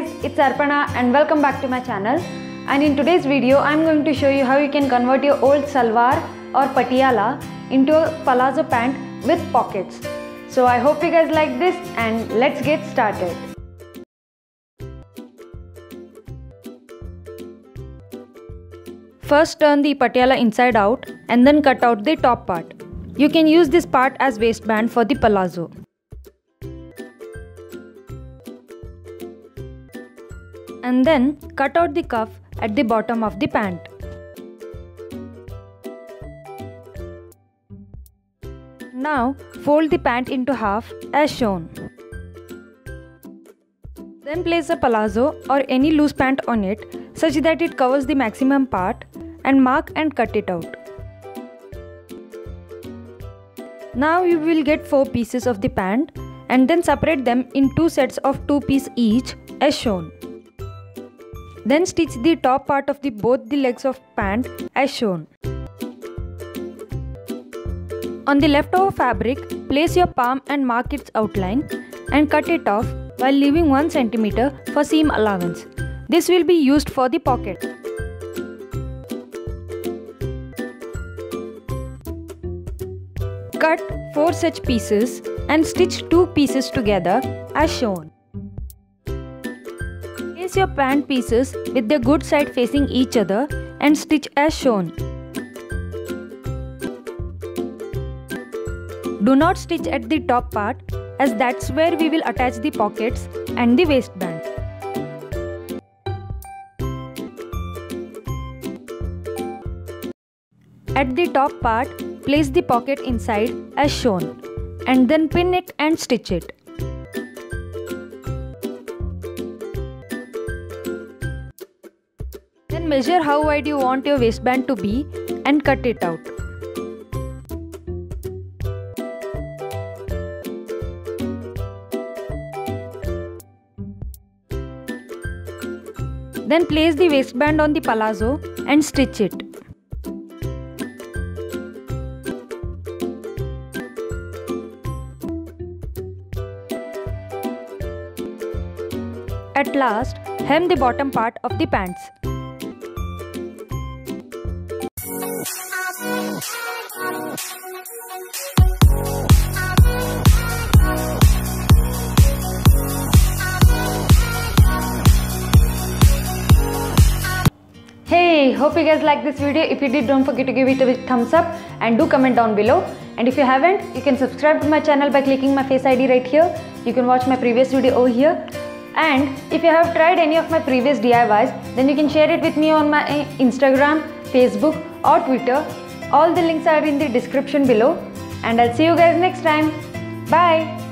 Guys, it's Arpana and welcome back to my channel. And in today's video, I'm going to show you how you can convert your old salwar or patiala into a palazzo pant with pockets. So I hope you guys like this and let's get started. First turn the patiala inside out and then cut out the top part. You can use this part as waistband for the palazzo. And then cut out the cuff at the bottom of the pant. Now fold the pant into half as shown. Then place a palazzo or any loose pant on it such that it covers the maximum part and mark and cut it out. Now you will get 4 pieces of the pant and then separate them in 2 sets of 2 piece each as shown. Then stitch the top part of the both the legs of pant as shown. On the leftover fabric, place your palm and mark its outline and cut it off while leaving 1 cm for seam allowance. This will be used for the pocket. Cut 4 such pieces and stitch 2 pieces together as shown. Place your pant pieces with their good side facing each other and stitch as shown. Do not stitch at the top part as that's where we will attach the pockets and the waistband. At the top part, place the pocket inside as shown and then pin it and stitch it. Then measure how wide you want your waistband to be and cut it out. Then place the waistband on the palazzo and stitch it. At last, hem the bottom part of the pants. Hey, hope you guys like this video. If you did, don't forget to give it a big thumbs up and do comment down below. And if you haven't, you can subscribe to my channel by clicking my face ID right here. You can watch my previous video over here. And if you have tried any of my previous DIYs, then you can share it with me on my eh, Instagram, Facebook or Twitter. All the links are in the description below. And I'll see you guys next time. Bye.